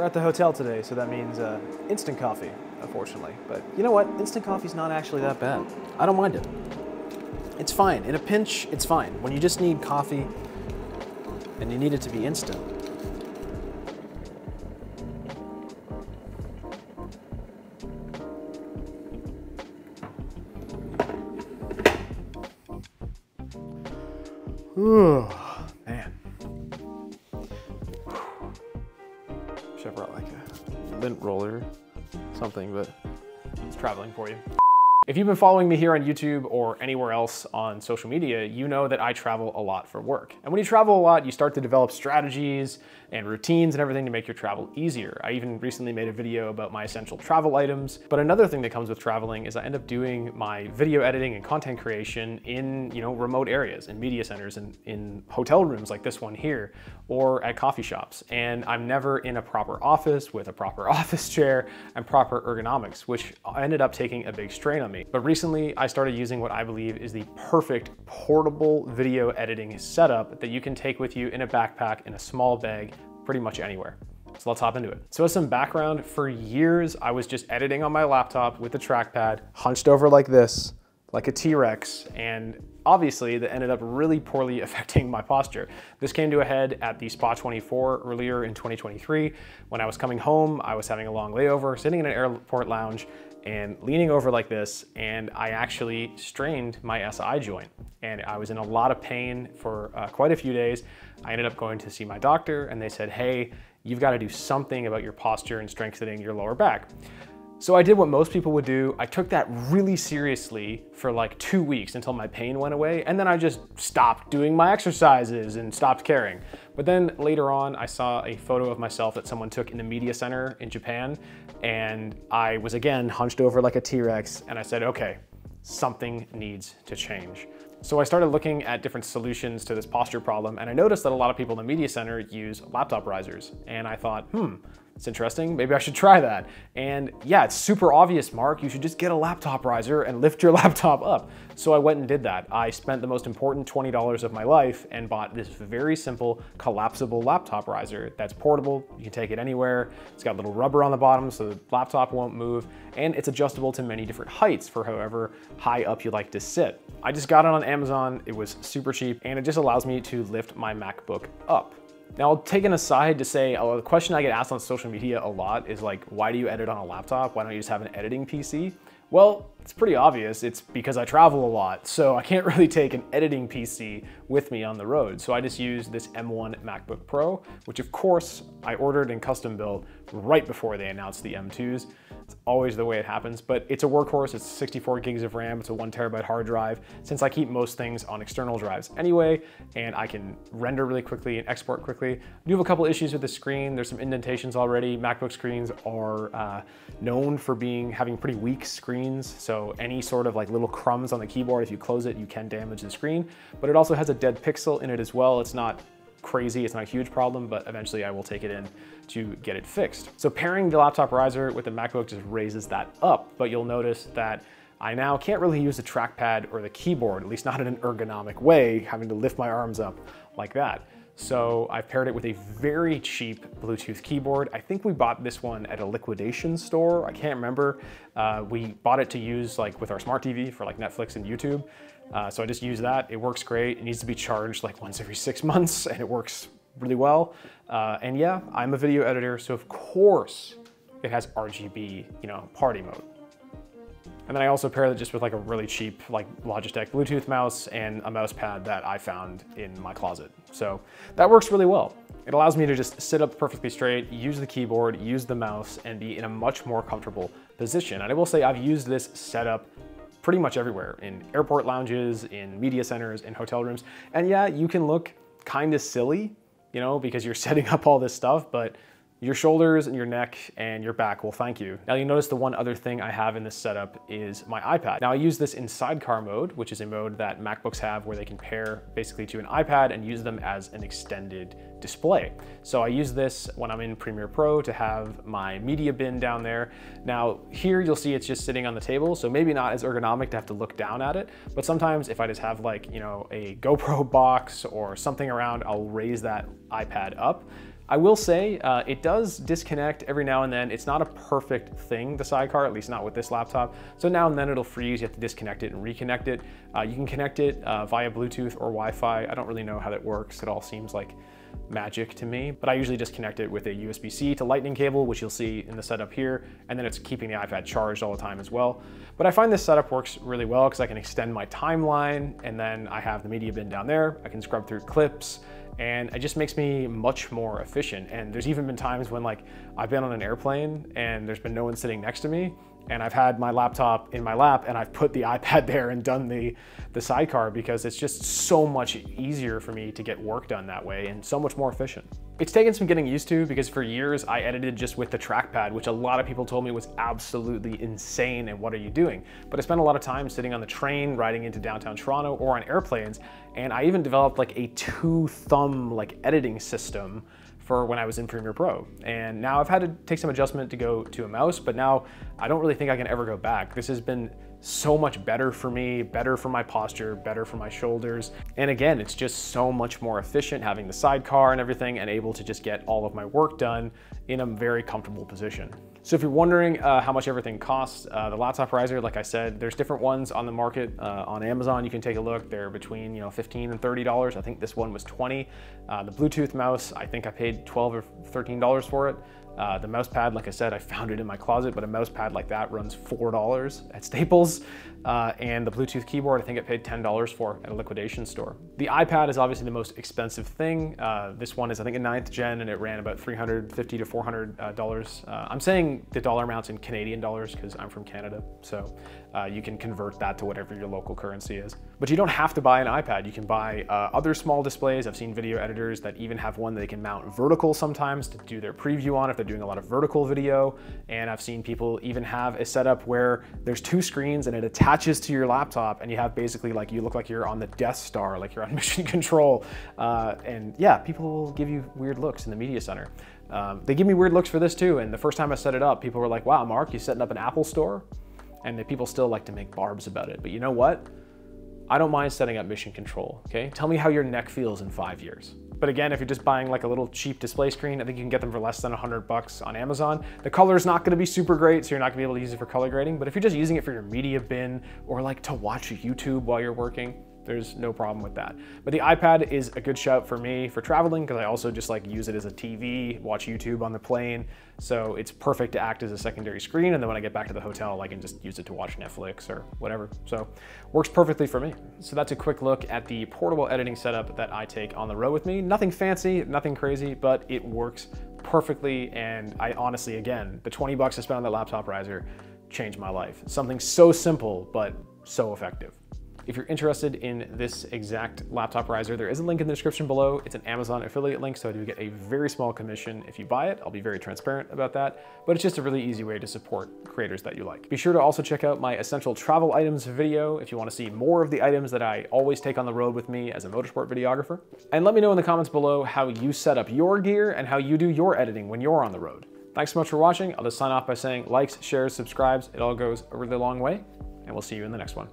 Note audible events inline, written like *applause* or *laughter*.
We're at the hotel today, so that means uh, instant coffee, unfortunately. But you know what? Instant coffee's not actually that bad. I don't mind it. It's fine. In a pinch, it's fine. When you just need coffee and you need it to be instant, Have brought like a lint roller, something, but it's traveling for you. If you've been following me here on YouTube or anywhere else on social media, you know that I travel a lot for work. And when you travel a lot, you start to develop strategies and routines and everything to make your travel easier. I even recently made a video about my essential travel items. But another thing that comes with traveling is I end up doing my video editing and content creation in you know remote areas, in media centers, and in hotel rooms like this one here, or at coffee shops. And I'm never in a proper office with a proper *laughs* office chair and proper ergonomics, which ended up taking a big strain on me. But recently I started using what I believe is the perfect portable video editing setup that you can take with you in a backpack in a small bag pretty much anywhere. So let's hop into it. So as some background, for years I was just editing on my laptop with the trackpad, hunched over like this, like a T-Rex, and obviously that ended up really poorly *laughs* affecting my posture. This came to a head at the Spa 24 earlier in 2023. When I was coming home, I was having a long layover, sitting in an airport lounge, and leaning over like this and I actually strained my SI joint and I was in a lot of pain for uh, quite a few days. I ended up going to see my doctor and they said, hey, you've got to do something about your posture and strengthening your lower back. So I did what most people would do. I took that really seriously for like two weeks until my pain went away. And then I just stopped doing my exercises and stopped caring. But then later on, I saw a photo of myself that someone took in the media center in Japan. And I was again hunched over like a T-Rex. And I said, okay, something needs to change. So I started looking at different solutions to this posture problem. And I noticed that a lot of people in the media center use laptop risers. And I thought, hmm, it's interesting, maybe I should try that. And yeah, it's super obvious, Mark, you should just get a laptop riser and lift your *laughs* laptop up. So I went and did that. I spent the most important $20 of my life and bought this very simple collapsible laptop riser that's portable, you can take it anywhere, it's got little rubber on the bottom so the laptop won't move, and it's adjustable to many different heights for however high up you like to sit. I just got it on Amazon, it was super cheap, and it just allows me to lift my MacBook up. Now, I'll take an aside to say, oh, the question I get asked on social media a lot is like, why do you edit on a laptop? Why don't you just have an editing PC? Well, it's pretty obvious. It's because I travel a lot, so I can't *laughs* really take an editing PC with me on the road. So I just use this M1 MacBook Pro, which of course I ordered and custom built right before they announced the M2s. It's always the way it happens, but it's a workhorse. It's 64 gigs of RAM. It's a one terabyte hard drive. Since I keep most things on external drives anyway, and I can render really quickly and export quickly. I do have a couple issues with the screen. There's some indentations already. MacBook screens are uh, known for being having pretty weak screens. So any sort of like little crumbs on the keyboard, if you close it, you can damage the screen. But it also has a dead pixel in it as well. It's not crazy, it's not a huge problem, but eventually I will take it in to get it fixed. So pairing the laptop riser with the MacBook just raises that up, but you'll notice that I now can't really use the trackpad or the keyboard, at least not in an ergonomic way, having to lift my arms up like that. So I've paired it with a very cheap Bluetooth keyboard. I think we bought this one at a liquidation store. I can't remember. Uh, we bought it to use like with our smart TV for like Netflix and YouTube. Uh, so I just use that. It works great. It needs to be charged like once every six *laughs* months and it works really well. Uh, and yeah, I'm a video editor, so of course it has RGB, you know, party mode. And then I also pair it just with like a really cheap like Logitech Bluetooth mouse and a mouse pad that I found in my closet. So that works really well. It allows me to just sit up perfectly straight, use the keyboard, use the mouse, and be in a much more comfortable position. And I will say I've used this setup pretty much everywhere, in airport lounges, in media centers, in hotel rooms. And yeah, you can look kind of silly, you know, because you're *laughs* setting up all this stuff, but your shoulders and your neck and your back will thank you. Now you notice the one other thing I have in this setup is my iPad. Now I use this in sidecar mode, which is a mode that MacBooks have where they can pair basically to an iPad and use them as an extended display. So I use this when I'm in Premiere Pro to have my media bin down there. Now here you'll see it's just sitting on the table, so maybe not as ergonomic to have to look down at it, but sometimes if I just have like, you know, a GoPro *laughs* box or something around, I'll raise that iPad up I will say uh, it does disconnect every now and then. It's not a perfect thing, the sidecar, at least not with this laptop. So now and then it'll freeze, you have to disconnect it and reconnect it. Uh, you can connect it uh, via Bluetooth or Wi-Fi. I don't really know how that works. It all seems like magic to me, but I usually just connect it with a USB-C to lightning cable, which you'll see in the setup here, and then it's keeping the iPad charged all the time as well. But I find this setup works really well because I can extend my timeline, and then I have the media bin down there. I can scrub through clips, and it just makes me much more efficient. And there's even been times when like I've been on an airplane and there's been no one sitting next to me and I've had my laptop in my lap and I've put the *laughs* iPad there and done the, the sidecar because it's just so much easier for me to get work done that way and so much more efficient. It's taken some getting used to because for years I edited just with the trackpad, which a lot of people told me was absolutely insane and what are you doing? But I spent a lot of time sitting on the train, riding into downtown Toronto or on airplanes, and I even developed like a two thumb like editing system for when I was in Premiere Pro. And now I've had to take some adjustment to go to a mouse, but now I don't really think I can ever go back. This has been so much better for me, better for my posture, better for my shoulders. And again, it's just so much more efficient having the sidecar and everything and able to just get all of my work done in a very comfortable position. So if you're wondering uh, how much everything costs, uh, the laptop riser, like I said, there's different ones on the market. Uh, on Amazon, you can take a look. They're between you know 15 and $30. I think this one was 20. Uh, the Bluetooth mouse, I think I paid 12 or $13 for it. Uh, the mouse pad, like I said, I found it in my closet, but a mouse pad like that runs $4 at Staples. Uh, and the Bluetooth keyboard, I think it paid $10 for at a liquidation store. The iPad is obviously the most expensive thing. Uh, this one is, I think, a ninth gen, and it ran about 350 to $400. Uh, I'm saying the dollar amounts in Canadian dollars because I'm from Canada, so uh, you can convert that to whatever your local currency is. But you don't have to buy an iPad. You can buy uh, other small displays. I've seen video editors that even have one that they can mount vertical sometimes to do their preview on if they're doing a lot of vertical video. And I've seen people even have a setup where there's two screens and it attaches to your laptop and you have basically like, you look like you're on the Death Star, like you're on *laughs* mission control. Uh, and yeah, people will give you weird looks in the media center. Um, they give me weird looks for this too. And the first time I set it up, people were like, wow, Mark, you setting up an Apple store? And the people still like to make barbs about it. But you know what? I don't mind setting up mission control, okay? Tell me how your neck feels in five years. But again, if you're just buying like a little cheap display screen, I think you can get them for less than 100 bucks on Amazon. The color is not gonna be super great, so you're not gonna be able to use it for color grading, but if you're just using it for your media bin or like to watch YouTube while you're working, there's no problem with that. But the iPad is a good shout for me for traveling because I also just like use it as a TV, watch YouTube on the plane. So it's perfect to act as a secondary screen. And then when I get back to the hotel, I can just use it to watch Netflix or whatever. So works perfectly for me. So that's a quick look at the portable editing setup that I take on the road with me. Nothing fancy, nothing crazy, but it works perfectly. And I honestly, again, the 20 bucks I spent on that laptop riser changed my life. Something so simple, but so effective. If you're interested in this exact laptop riser, there is a link in the description below. It's an Amazon affiliate link, so I do get a very small commission if you buy it. I'll be very transparent about that, but it's just a really easy way to support creators that you like. Be sure to also check out my essential travel items video if you wanna see more of the items that I always take on the road with me as a motorsport videographer. And let me know in the comments below how you set up your gear and how you do your editing when you're on the road. Thanks so much for watching. I'll just sign off by saying likes, shares, subscribes. It all goes a really long way, and we'll see you in the next one.